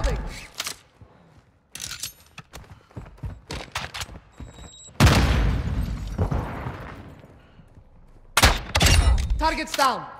Reloading. Target's down.